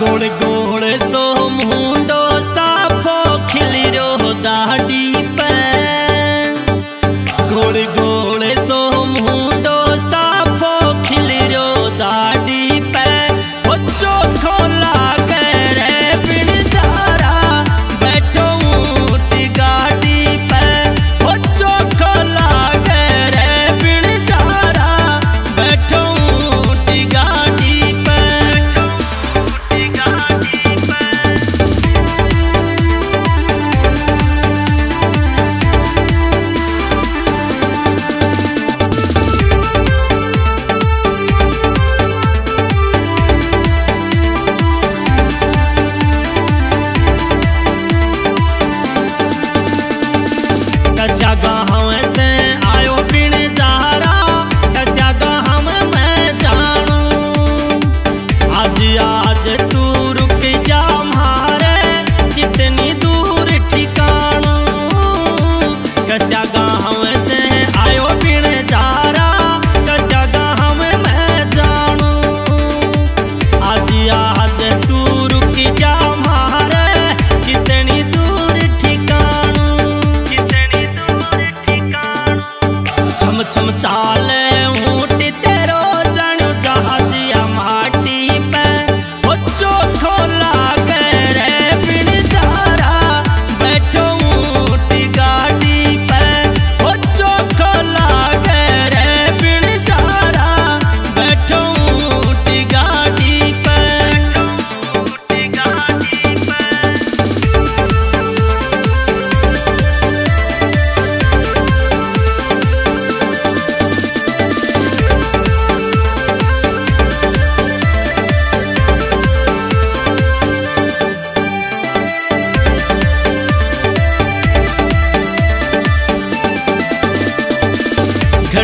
Gonna go nunca se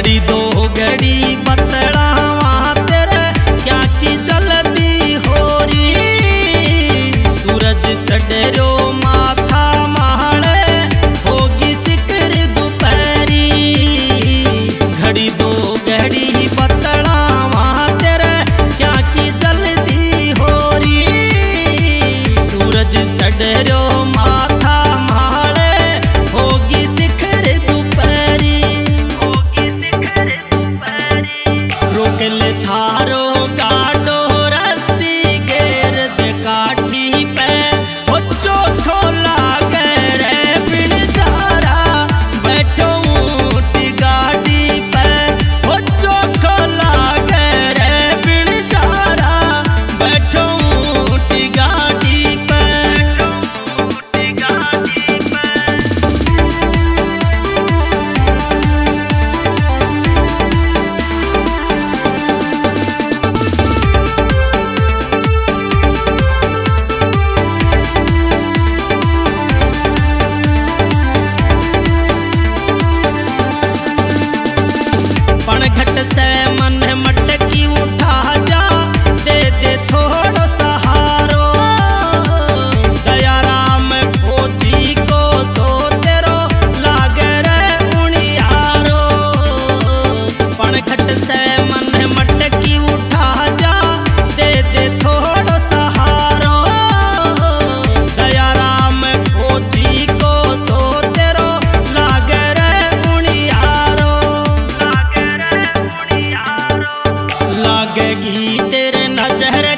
querido. खट से, मन मटकी उठा जा। दे दे थोड़ो सहारो। दया राम फौजी को सो तेरो लागे रे उनियारो लागे रे उनियारो लागेगी तेरे नज़र